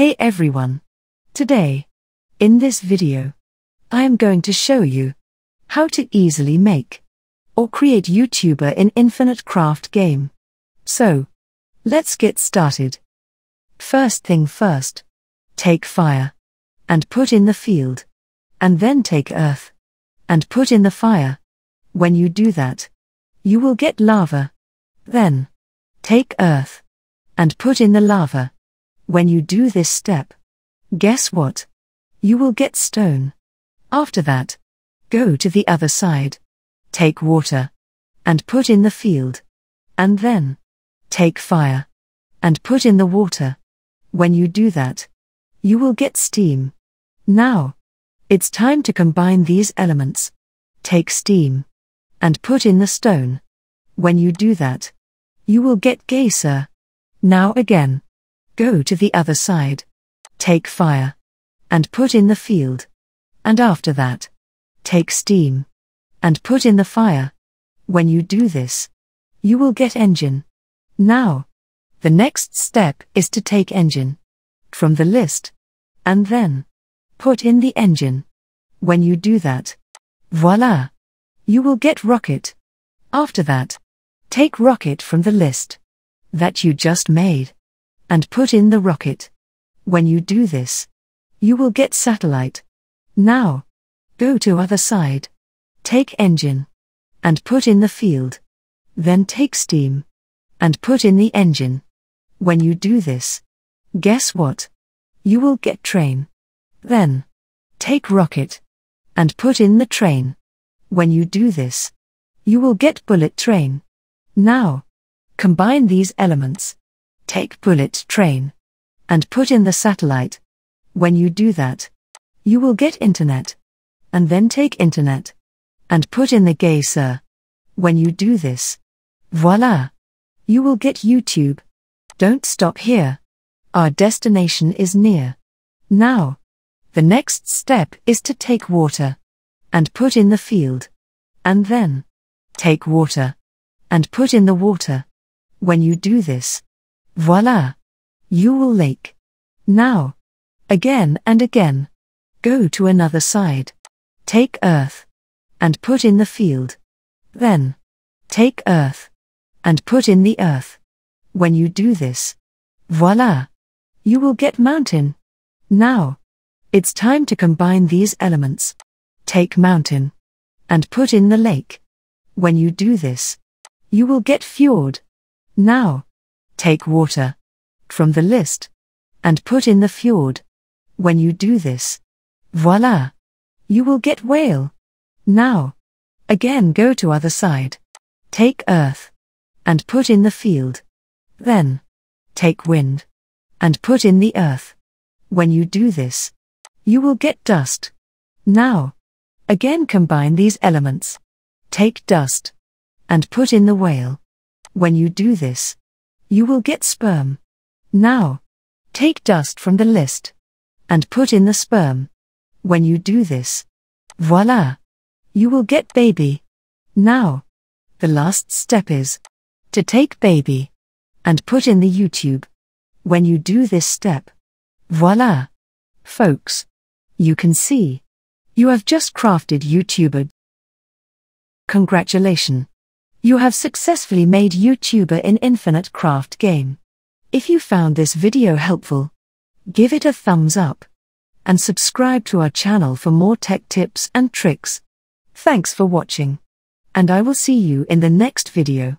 Hey everyone! Today, in this video, I am going to show you how to easily make or create YouTuber in Infinite Craft game. So, let's get started. First thing first, take fire and put in the field, and then take earth and put in the fire. When you do that, you will get lava. Then, take earth and put in the lava. When you do this step, guess what? You will get stone. After that, go to the other side. Take water and put in the field. And then, take fire and put in the water. When you do that, you will get steam. Now, it's time to combine these elements. Take steam and put in the stone. When you do that, you will get geyser. Now again. Go to the other side. Take fire. And put in the field. And after that. Take steam. And put in the fire. When you do this. You will get engine. Now. The next step is to take engine. From the list. And then. Put in the engine. When you do that. Voila! You will get rocket. After that. Take rocket from the list that you just made and put in the rocket. When you do this, you will get satellite. Now, go to other side. Take engine and put in the field. Then take steam and put in the engine. When you do this, guess what? You will get train. Then, take rocket and put in the train. When you do this, you will get bullet train. Now, Combine these elements. Take bullet train. And put in the satellite. When you do that, you will get internet. And then take internet. And put in the geyser. When you do this, voila! You will get YouTube. Don't stop here. Our destination is near. Now, the next step is to take water and put in the field. And then, take water and put in the water. When you do this, voila! You will lake. Now, again and again, go to another side. Take earth and put in the field. Then, take earth and put in the earth. When you do this, voila! You will get mountain. Now, it's time to combine these elements. Take mountain and put in the lake. When you do this, you will get fjord. Now, take water from the list and put in the fjord. When you do this, voila! You will get whale. Now, again go to other side. Take earth and put in the field. Then, take wind and put in the earth. When you do this, you will get dust. Now, again combine these elements. Take dust and put in the whale. When you do this, you will get sperm. Now, take dust from the list and put in the sperm. When you do this, voila! You will get baby. Now, the last step is to take baby and put in the YouTube. When you do this step, voila! Folks, you can see. You have just crafted YouTuber. Congratulations. You have successfully made YouTuber in Infinite Craft game. If you found this video helpful, give it a thumbs up and subscribe to our channel for more tech tips and tricks. Thanks for watching. And I will see you in the next video.